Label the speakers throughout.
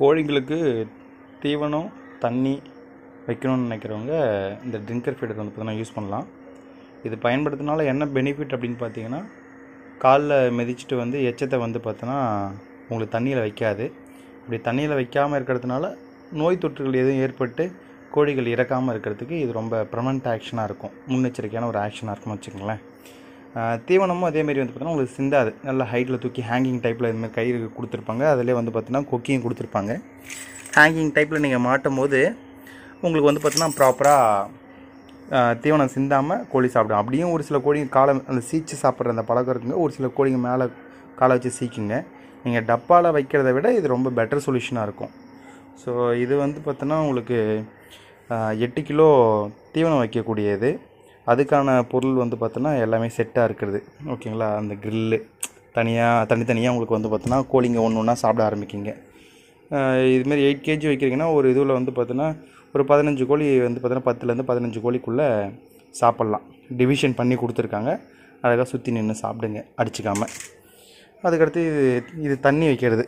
Speaker 1: கோழிங்களுக்கு தீவனம் தண்ணி வைக்கணும்னு நினைக்கிறவங்க இந்த ட்ரிங்கர் ஃபீடர் வந்து பார்த்தீங்கன்னா யூஸ் பண்ணலாம். இது பயன்படுத்தினால என்ன பெனிஃபிட் அப்படின்னு பார்த்தீங்கன்னா காலில் மிதிச்சிட்டு வந்து எச்சத்தை வந்து பார்த்தோன்னா உங்களுக்கு தண்ணியில் வைக்காது. இப்படி தண்ணியில் வைக்காமல் இருக்கிறதுனால நோய் தொற்றுகள் எதுவும் ஏற்பட்டு கோழிகள் இறக்காமல் இருக்கிறதுக்கு இது ரொம்ப ப்ரமனண்ட் ஆக்ஷனாக இருக்கும். முன்னெச்சரிக்கையான ஒரு ஆக்ஷனாக இருக்கும்னு வச்சுக்கோங்களேன். தீவனமும் அதேமாரி வந்து பார்த்தீங்கன்னா உங்களுக்கு சிந்தாது. நல்லா ஹைட்டில் தூக்கி ஹேங்கிங் டைப்பில் இதுமாதிரி கயிறு கொடுத்துருப்பாங்க. அதிலே வந்து பார்த்தீங்கன்னா கொக்கியும் கொடுத்துருப்பாங்க. ஹேங்கிங் டைப்பில் நீங்கள் மாட்டும் போது உங்களுக்கு வந்து பார்த்தீங்கன்னா ப்ராப்பராக தீவனம் சிந்தாமல் கோழி சாப்பிடும். அப்படியும் ஒரு சில கோழிங்க காலை அந்த சீச்சு சாப்பிட்ற அந்த பழக்கம் இருக்குங்க. ஒரு சில கோழிங்க மேலே காலை வச்சு சீக்குங்க. நீங்கள் டப்பாவில் வைக்கிறத விட இது ரொம்ப பெட்டர் சொல்யூஷனாக இருக்கும். ஸோ இது வந்து பார்த்தோன்னா உங்களுக்கு எட்டு கிலோ தீவனம் வைக்கக்கூடியது. அதுக்கான பொருள் வந்து பார்த்தோன்னா எல்லாமே செட்டாக இருக்கிறது. ஓகேங்களா? அந்த க்ரில்லு தனியாக தனித்தனியாக உங்களுக்கு வந்து பார்த்தோன்னா கோழிங்க ஒன்று ஒன்றா சாப்பிட ஆரம்பிக்கிங்க. இதுமாரி எயிட் கேஜி வைக்கிறீங்கன்னா ஒரு இதுவில் வந்து பார்த்தோன்னா ஒரு பதினஞ்சு கோழி வந்து பார்த்தோன்னா பத்துலேருந்து பதினஞ்சு கோழிக்குள்ளே சாப்பிட்லாம். டிவிஷன் பண்ணி கொடுத்துருக்காங்க. அழகாக சுற்றி நின்று சாப்பிடுங்க. அடிச்சிக்காமல் அதுக்கடுத்து இது இது தண்ணி வைக்கிறது.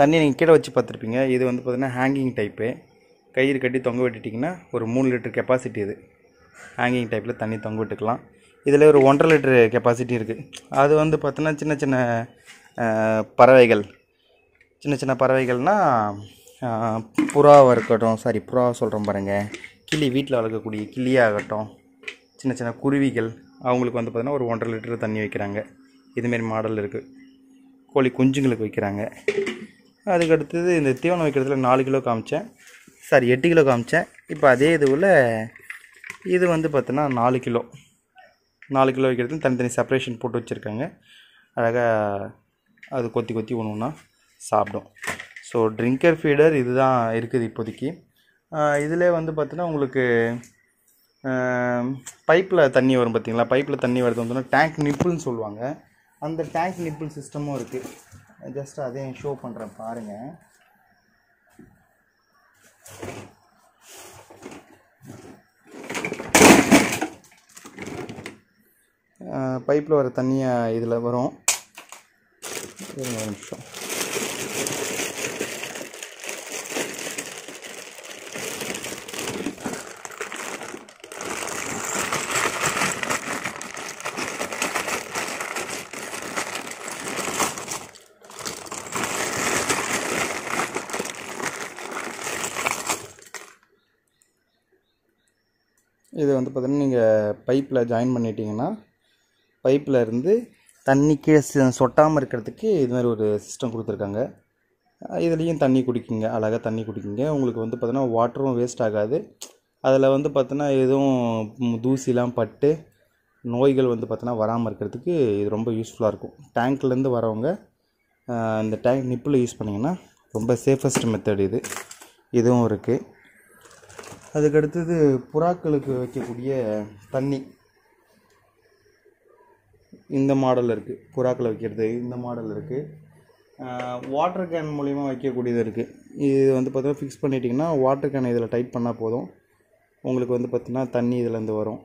Speaker 1: தண்ணி நீங்கள் கீழே வச்சு பார்த்துருப்பீங்க. இது வந்து பார்த்தீங்கன்னா ஹேங்கிங் டைப்பு கயிறு கட்டி தொங்க விட்டுட்டிங்கன்னா ஒரு மூணு லிட்டர் கெப்பாசிட்டி இது. ஹேங்கிங் டைப்பில் தண்ணி தொங்க விட்டுக்கலாம். இதில் ஒரு ஒன்றரை லிட்டரு கெப்பாசிட்டி இருக்குது அது வந்து பார்த்தோன்னா சின்ன சின்ன பறவைகள். சின்ன சின்ன பறவைகள்னால் புறாவாக இருக்கட்டும் சாரி புறா சொல்கிறோம் பாருங்கள் கிளி வீட்டில் வளர்க்கக்கூடிய கிளியாகட்டும் சின்ன சின்ன குருவிகள் அவங்களுக்கு வந்து பார்த்தீங்கன்னா ஒரு ஒன்றரை லிட்டர் தண்ணி வைக்கிறாங்க. இதுமாரி மாடல் இருக்குது கோழி குஞ்சுங்களுக்கு வைக்கிறாங்க. அதுக்கடுத்தது இந்த தீவனம் வைக்கிறதுல நாலு கிலோ காமிச்சேன். சாரி எட்டு கிலோ காமிச்சேன். இப்போ அதே இதுவில் இது வந்து பார்த்தோன்னா நாலு கிலோ. நாலு கிலோ வைக்கிறது தனித்தனி செப்பரேஷன் போட்டு வச்சுருக்காங்க. அழகாக அது கொத்தி கொத்தி ஒன்று ஒன்றா சாப்பிடும். ஸோ ட்ரிங்கர் ஃபீடர் இதுதான் இருக்குது இப்போதைக்கு. இதில் வந்து பார்த்தோன்னா உங்களுக்கு பைப்பில் தண்ணி வரும் பார்த்தீங்களா பைப்பில் தண்ணி வருது வந்து டேங்க் நிப்புள்னு சொல்லுவாங்க. அந்த டேங்க் நிப்பிள் சிஸ்டமும் இருக்குது ஜஸ்ட் அதையும் ஷோ பண்ணுறேன் பாருங்கள் பைப்பில் வர தண்ணியை இதில் வரும். ஒரு நிமிஷம். இது வந்து பார்த்தீங்கன்னா நீங்கள் பைப்பில் ஜாயின் பண்ணிட்டீங்கன்னா பைப்பில் இருந்து தண்ணி கீழே சொட்டாமல் இருக்கிறதுக்கு இது மாதிரி ஒரு சிஸ்டம் கொடுத்துருக்காங்க. இதுலேயும் தண்ணி குடிக்குங்க அழகாக தண்ணி குடிக்குங்க. உங்களுக்கு வந்து பார்த்தோன்னா வாட்டரும் வேஸ்ட் ஆகாது. அதில் வந்து பார்த்தோன்னா எதுவும் தூசிலாம் பட்டு நோய்கள் வந்து பார்த்தோன்னா வராமல் இருக்கிறதுக்கு இது ரொம்ப யூஸ்ஃபுல்லாக இருக்கும். டேங்க்லேருந்து வரவங்க இந்த டேங்க் நிப்பில் யூஸ் பண்ணிங்கன்னா ரொம்ப சேஃபஸ்ட் மெத்தட் இது. இதுவும் இருக்குது அதுக்கடுத்தது புறாக்களுக்கு வைக்கக்கூடிய தண்ணி. இந்த மாடல் இருக்குது புறாக்களை வைக்கிறது இந்த மாடல் இருக்குது வாட்டர் கேன் மூலிமா வைக்கக்கூடியது இருக்குது இது வந்து பார்த்தீங்கன்னா ஃபிக்ஸ் பண்ணிட்டிங்கன்னா வாட்டர் கேன் இதில் டைட் பண்ணால் போதும். உங்களுக்கு வந்து பார்த்திங்கன்னா தண்ணி இதுலேருந்து வரும்.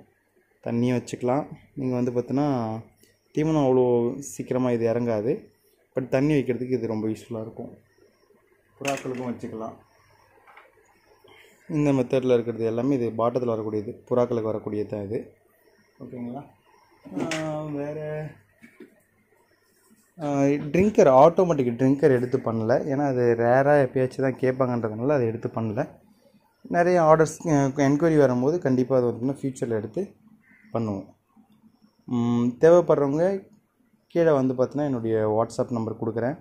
Speaker 1: தண்ணியும் வச்சுக்கலாம். நீங்கள் வந்து பார்த்தீங்கன்னா தீவனம் அவ்வளோ சீக்கிரமாக இது இறங்காது. பட் தண்ணி வைக்கிறதுக்கு இது ரொம்ப யூஸ்ஃபுல்லாக இருக்கும். புறாக்களுக்கும் வச்சுக்கலாம். இந்த மெத்தடில் இருக்கிறது எல்லாமே இது பாட்டத்தில் வரக்கூடியது. புறாக்களுக்கு வரக்கூடியது தான் இது ஓகேங்களா வேறு ட்ரிங்கர் ஆட்டோமேட்டிக் ட்ரிங்கர் எடுத்து பண்ணல. ஏன்னா அது ரேராக எப்பயாச்சும் தான் கேட்பாங்கன்றதுனால அதை எடுத்து பண்ணல. நிறைய ஆர்டர்ஸ் என்கொயரி வரும்போது கண்டிப்பாக அது வந்து ஃப்யூச்சரில் எடுத்து பண்ணுவோம். தேவைப்படுறவங்க கீழே வந்து பார்த்தீங்கன்னா என்னுடைய வாட்ஸ்அப் நம்பர் கொடுக்குறேன்.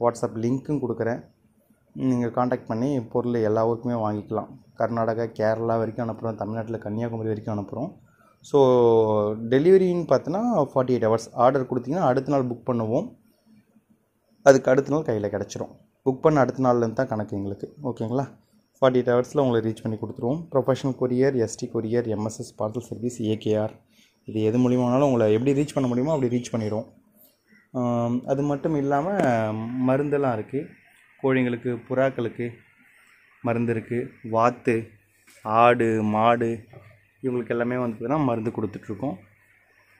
Speaker 1: வாட்ஸ்அப் லிங்க்கும் கொடுக்குறேன். நீங்கள் காண்டாக்ட் பண்ணி பொருள் எல்லா ஊருக்குமே வாங்கிக்கலாம். கர்நாடகா கேரளா வரைக்கும் அனுப்புகிறோம் தமிழ்நாட்டில் கன்னியாகுமரி வரைக்கும் அனுப்புகிறோம் ஸோ டெலிவரின்னு பார்த்தோன்னா ஃபார்ட்டி எயிட் ஹவர்ஸ் ஆர்டர் கொடுத்தீங்கன்னா அடுத்த நாள் புக் பண்ணுவோம். அதுக்கு அடுத்த நாள் கையில் கிடச்சிரும். புக் பண்ண அடுத்த நாள்லேருந்து தான் கணக்கு எங்களுக்கு. ஓகேங்களா ஃபார்ட்டி எயிட் ஹவர்ஸில் உங்களுக்கு ரீச் பண்ணி கொடுத்துருவோம். Professional courier ST courier MSS parcel service AKR இது எது மூலியமானாலும் உங்களை எப்படி ரீச் பண்ண முடியுமோ அப்படி ரீச் பண்ணிடுவோம் அது மட்டும் இல்லாமல் மருந்தெல்லாம் இருக்குது கோழிங்களுக்கு புறாக்களுக்கு மருந்து இருக்குது வாத்து ஆடு மாடு இவங்களுக்கு எல்லாமே வந்து பார்த்தீங்கன்னா மருந்து கொடுத்துட்ருக்கோம்.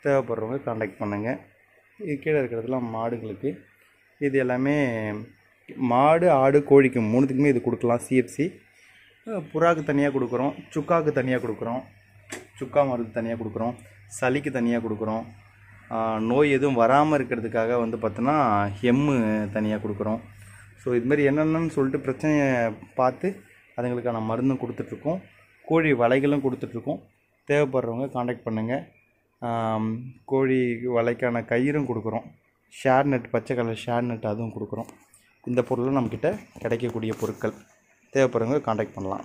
Speaker 1: தேவைப்படுறவங்க காண்டாக்ட் பண்ணுங்கள் இது கீழே இருக்கிறதுலாம் மாடுகளுக்கு. இது எல்லாமே மாடு ஆடு கோழிக்கு மூணுத்துக்குமே இது கொடுக்கலாம் சிஎஃப்சி புறாக்கு தனியாக கொடுக்குறோம் சுக்காவுக்கு தனியாக கொடுக்குறோம் சுக்கா மருந்து தனியாக கொடுக்குறோம் சளிக்கு தனியாக கொடுக்குறோம். நோய் எதுவும் வராமல் இருக்கிறதுக்காக வந்து பார்த்தோன்னா ஹெம்மு தனியாக கொடுக்குறோம். ஸோ இதுமாரி என்னென்னு சொல்லிட்டு பிரச்சனையை பார்த்து அதுங்களுக்கான மருந்தும் கொடுத்துட்ருக்கோம். கோழி வலைகளும் கொடுத்துட்ருக்கோம். தேவைப்படுறவங்க காண்டாக்ட் பண்ணுங்கள் கோழி வலைக்கான கயிறும் கொடுக்குறோம். ஷேர் நெட் பச்சை கலர் ஷேர் நெட் அதுவும் கொடுக்குறோம். இந்த பொருளும் நம்மக்கிட்ட கிடைக்கக்கூடிய பொருட்கள். தேவைப்படுறவங்க காண்டாக்ட் பண்ணலாம்.